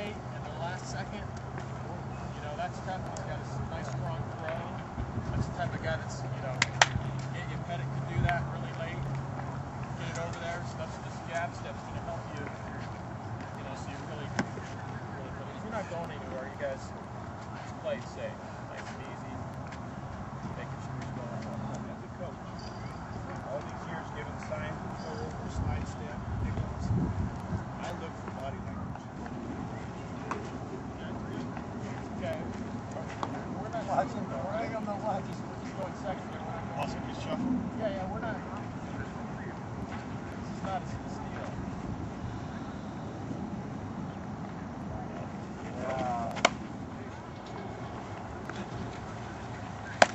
late in the last second, you know, that's tough. He's got a nice strong throw. That's the type of guy that's, you know, if Pettitte could do that really late, get it over there, stuff this jab step's going to help you, you know, so you're really, really, really. you're not going anywhere, you guys play safe. We're watching though, right? I'm not watching. We're just going second here. We're not going- just shuffle. Yeah, yeah, we're not. This is not a steal.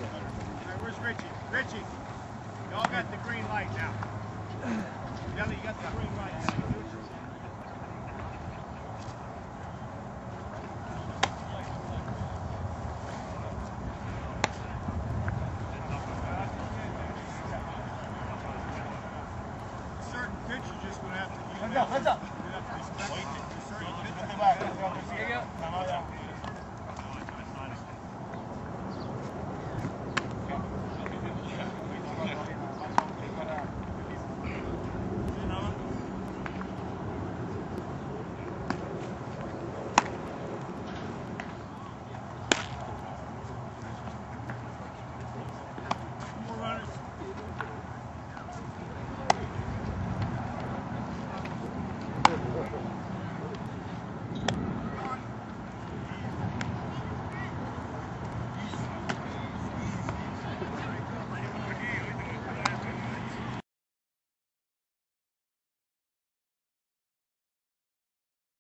All right, where's Richie? Richie, y'all got the green light now. Nelly, you got the green light now. You do what 混子，混子。